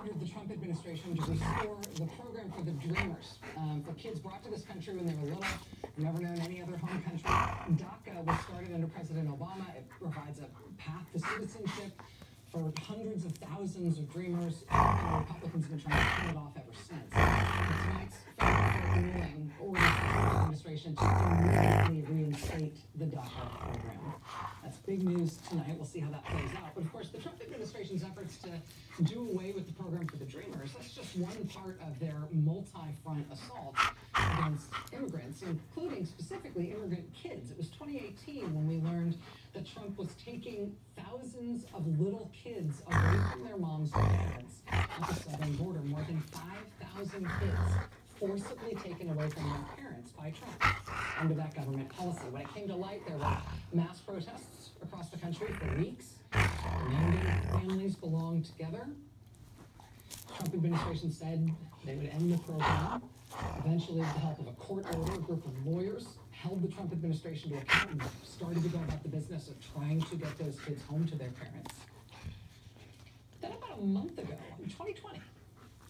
ordered the Trump administration to restore the program for the Dreamers, um, for kids brought to this country when they were little, never known any other home country. DACA was started under President Obama. It provides a path to citizenship for hundreds of thousands of Dreamers, and Republicans have been trying to turn it off ever since. But tonight's federal ruling orders the administration to immediately reinstate the DACA program. That's big news tonight. We'll see how that plays out. But of course, the Trump administration's efforts to do away with the program for the Dreamers, that's just one part of their multi-front assault against immigrants, including specifically immigrant kids. It was 2018 when we learned that Trump was taking thousands of little kids away from their moms and dads at the southern border. More than 5,000 kids forcibly taken away from their parents by Trump under that government policy. When it came to light, there were mass protests across the country for weeks, demanding families belong together. Trump administration said they would end the program. Eventually, with the help of a court order, a group of lawyers held the Trump administration to account and started to go about the business of trying to get those kids home to their parents. Then about a month ago, in 2020,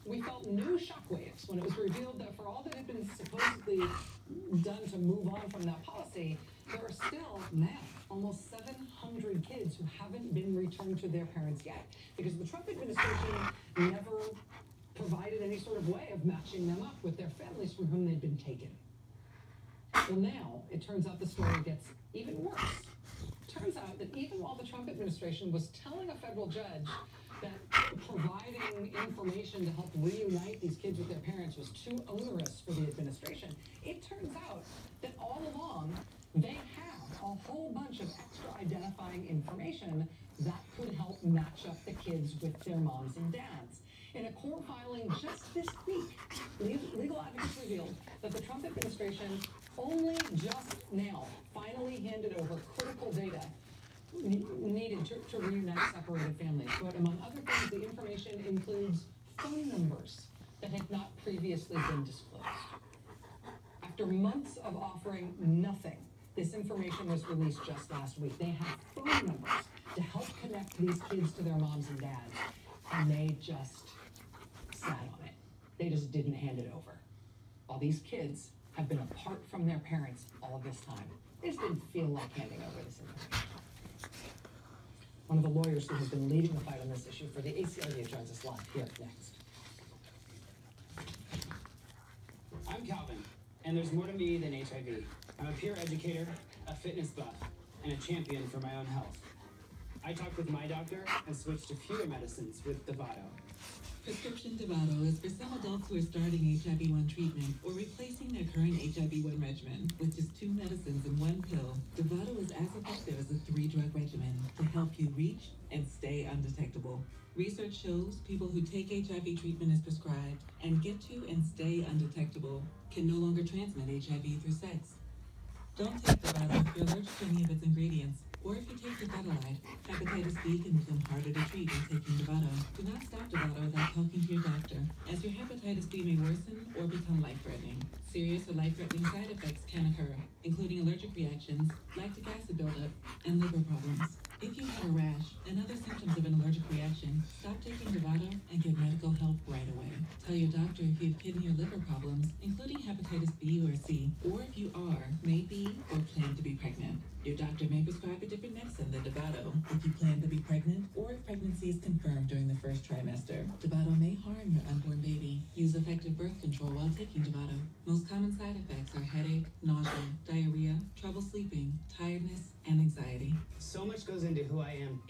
we felt new shockwaves when it was revealed that for all that had been supposedly done to move on from that policy, there are still now almost 700 kids who haven't been returned to their parents yet because the Trump administration never provided any sort of way of matching them up with their families from whom they'd been taken. Well, now it turns out the story gets even worse. Turns out that even while the Trump administration was telling a federal judge that providing information to help reunite these kids with their parents was too onerous for the administration, it turns out that all along they have a whole bunch of extra identifying information that could help match up the kids with their moms and dads. In a court filing just this week, legal advocates revealed that the Trump administration only just now finally handed over critical data needed to, to reunite separated families. But among other things, the information includes phone numbers that had not previously been disclosed. After months of offering nothing, this information was released just last week. They have phone numbers to help connect these kids to their moms and dads, and they just sat on it. They just didn't hand it over. While these kids have been apart from their parents all this time, they just didn't feel like handing over this information. One of the lawyers who has been leading the fight on this issue for the ACLU joins us live here next. I'm Calvin, and there's more to me than HIV. I'm a peer educator, a fitness buff, and a champion for my own health. I talked with my doctor and switched to fewer medicines with Dovato. Prescription Dovato is for some adults who are starting HIV-1 treatment or replacing their current HIV-1 regimen with just two medicines in one pill. Dovato is as effective as a three-drug regimen to help you reach and stay undetectable. Research shows people who take HIV treatment as prescribed and get to and stay undetectable can no longer transmit HIV through sex. Don't take Dovato if you're allergic to any of its ingredients, or if you take the dofetilide. Hepatitis B can become harder to treat when taking Dovato. Do not stop Dovato without talking to your doctor, as your hepatitis B may worsen or become life-threatening. Serious or life-threatening side effects can occur, including allergic reactions, lactic acid buildup, and liver problems. If you have a rash and other symptoms of an allergic reaction, stop taking Dovato and get medical help right away. Tell your doctor if you have kidney or liver problems, including hepatitis B or C, or if you are, may be, or plan. Your doctor may prescribe a different medicine than Dovato if you plan to be pregnant or if pregnancy is confirmed during the first trimester. Dovato may harm your unborn baby. Use effective birth control while taking Dovato. Most common side effects are headache, nausea, diarrhea, trouble sleeping, tiredness, and anxiety. So much goes into who I am.